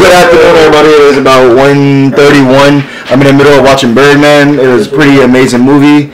good afternoon, everybody. It is about 1.31. I'm in the middle of watching Birdman. It was a pretty amazing movie.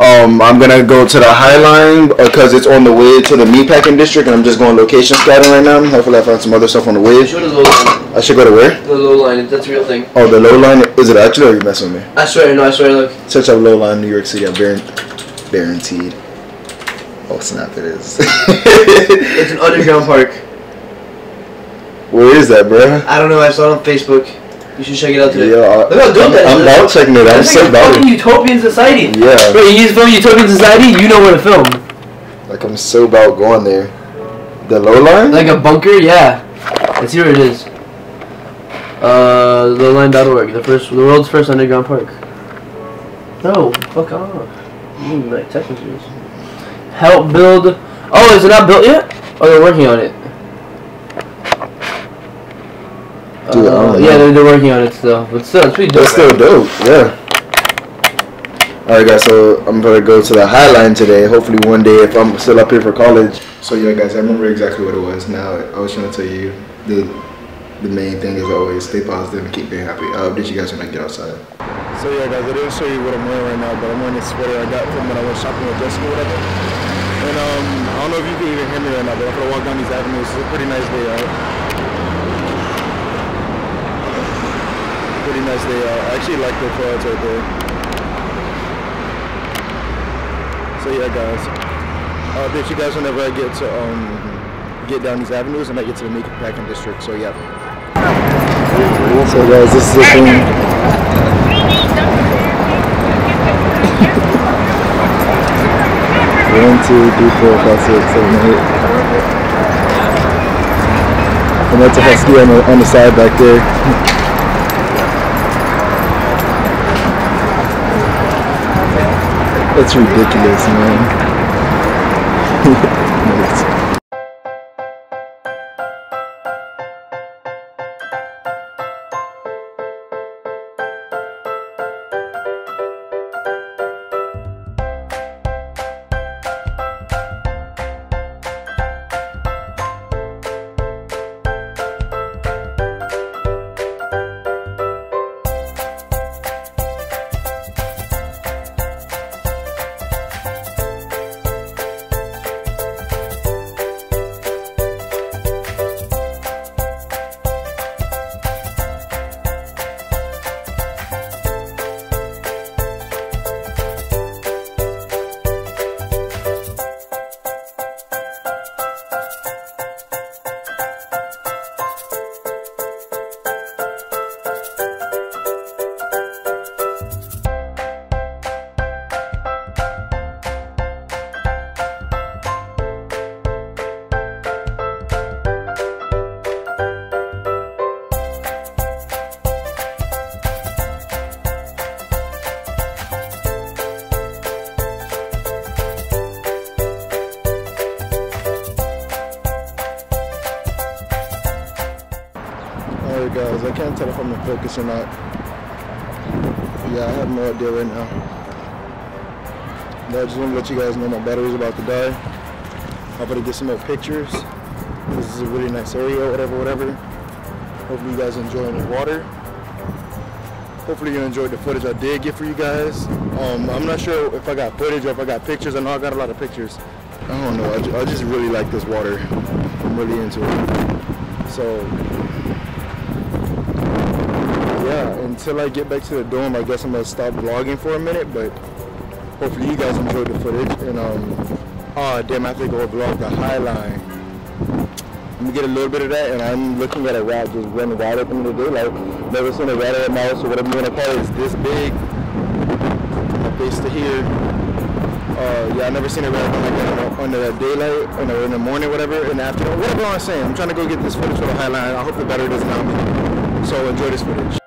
Um, I'm gonna go to the High Line because it's on the way to the meatpacking district, and I'm just going location scouting right now. Hopefully, I find some other stuff on the way. Show the low line. I should go to where? The low line. That's a real thing. Oh, the Low Line. Is it actually, or are you messing with me? I swear, no, I swear. Look, Search up Low Line, New York City. I'm guaran- guaranteed. Oh snap! It is. it's an underground park. Where is that, bro? I don't know. I saw it on Facebook. You should check it out today. Yeah, Look how dope I'm, that is. I'm about checking it out. I'm so about fucking it. utopian society. Yeah. Bro, he's filming utopian society. You know where to film. Like I'm so about going there. The low line? Like a bunker. Yeah. Let's see where it is. Uh, lowline.org. The first, the world's first underground park. No, fuck off. You need, like text. Help build. Oh, is it not built yet? Oh, they're working on it. Dude, I Uh, don't yeah, they're, they're working on it still, but still, it's pretty dope. That's still dope. Yeah. Alright guys, so I'm gonna go to the Highline today. Hopefully one day if I'm still up here for college. So yeah guys, I remember exactly what it was. Now I was trying to tell you the the main thing is always stay positive and keep being happy. I'll update you guys when I get outside. So yeah guys, I didn't show you what I'm wearing right now, but I'm wearing this sweater I got from when I went shopping with Jessica or whatever. And um, I don't know if you can even hear me right now, but I'm gonna walk down these avenues. It's a pretty nice day out. Pretty nice day out. I actually like the clouds right there. So yeah guys, I'll update you guys whenever I get to um get down these avenues and I get to the Meat Packing District. So yeah. So guys, this is the thing. One, two, three, four, five, six, seven, eight. And that's a husky on the, on the side back there. That's ridiculous, man. I can't tell if I'm in focus or not. Yeah, I have no idea right now. But I just want to let you guys know my battery's about to die. I'm about to get some more pictures. This is a really nice area, whatever, whatever. Hopefully you guys enjoying the water. Hopefully you enjoyed the footage I did get for you guys. Um, I'm not sure if I got footage or if I got pictures. I know I got a lot of pictures. I don't know. I, I just really like this water. I'm really into it. So until I get back to the dorm, I guess I'm gonna stop vlogging for a minute. But hopefully you guys enjoyed the footage. And um, oh damn, I have to go vlog the High Line. I'm gonna get a little bit of that, and I'm looking at a rat just running right up in the daylight. Never seen a rat or a mouse or whatever you wanna call it. It's this big, up face to here. Uh, yeah, I never seen a rat like that under the daylight, in the, in the morning, whatever, in the afternoon. Whatever I'm saying. I'm trying to go get this footage for the High Line. I hope the battery doesn't out me. So enjoy this footage.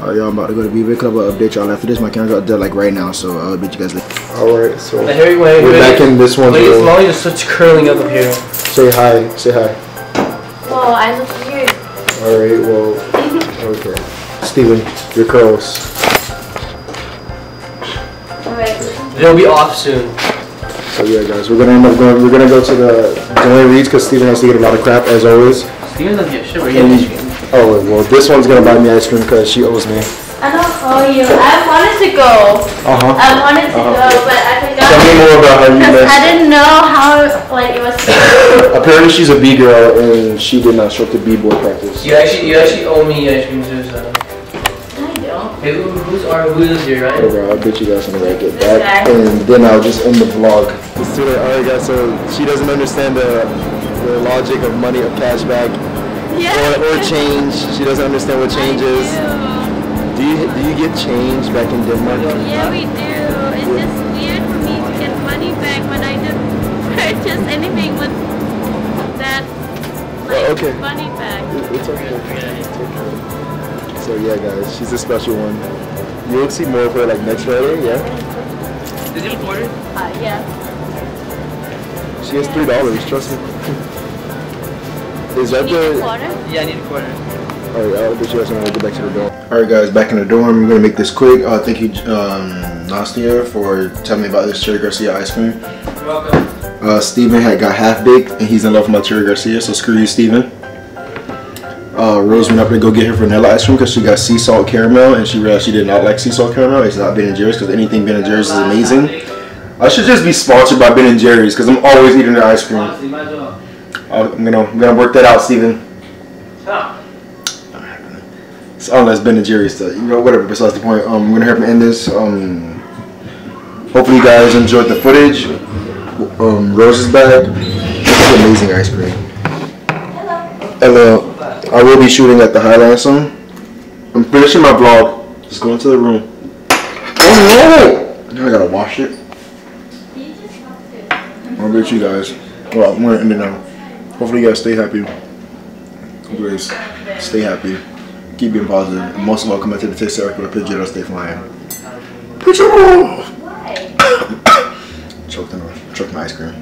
Uh, Alright, y'all, I'm about to go to BB Club. I'll update y'all after this. My camera's out there like right now, so I'll update you guys later. Alright, so The hairy way. we're back in this one. Wait, it's So long just such curling up up here. say hi. Say hi. Well, I look weird. Alright, well, okay. Steven, your curls. Alright. They'll be off soon. So yeah, guys, we're gonna end up going. We're gonna go to the Duane Reade's because Steven has to get a lot of crap as always. Steven doesn't get shit. We're getting ice cream. Oh well, this one's gonna buy me ice cream because she owes me. I don't owe you. I wanted to go. Uh huh. I wanted to Uh-huh. go, but I forgot. Tell me more about how you Because I didn't know how, like, it was. Apparently she's a B girl and she did not show up to B boy practice. You actually, you actually owe me ice cream too. So. I don't. Hey, who, who's our who's here, right? Whatever, I'll bet you guys when I get back, guy. and then I'll just end the vlog. Let's do that. Alright, guys. So she doesn't understand the the logic of money or cash back Yeah. or, or change. She doesn't understand what change is. Do you do you get change back in Denmark? Yeah, we do. It's just weird for me to get money back when I didn't purchase anything with that like Oh, okay. money back. It- It's okay. It's okay. So yeah, guys, she's a special one. You'll see more of her like next Friday. Yeah. Did you record it? Uh, yeah. She has three dollars. Trust me. Is that Need the? quarter? Yeah, I need a quarter. Alright, I'll bet you guys when I get back to the dorm. Alright guys, back in the dorm. I'm gonna make this quick. Uh, thank you, um, Nastia, for telling me about this Cherry Garcia ice cream. You're welcome. Uh, Steven had got half baked and he's in love with my Cherry Garcia, so screw you, Steven. Uh, Rose went up to go get her vanilla ice cream because she got sea salt caramel and she realized she did not like sea salt caramel. It's not Ben and Jerry's because anything Ben and Jerry's is amazing. I should just be sponsored by Ben and Jerry's because I'm always eating their ice cream. Honestly, might as well. I'll- I'm gonna, I'm gonna work that out, Steven. Huh. So, unless Ben and Jerry's, still, you know, whatever. Besides the point, um, I'm gonna have to end this. Um, hopefully you guys enjoyed the footage. Um, Rose is back. This is amazing ice cream. Hello. Hello. I will be shooting at the High Line soon. I'm finishing my vlog. Just go into the room. Oh no! Now I gotta wash it. I'll bet you guys. Well, I'm gonna end it now. Hopefully you guys stay happy. Guys stay happy. Keep being positive. And most of all, come back to the Taste Circle with Pigeon Stay Flying. Pigeon! Choked on choked my ice cream.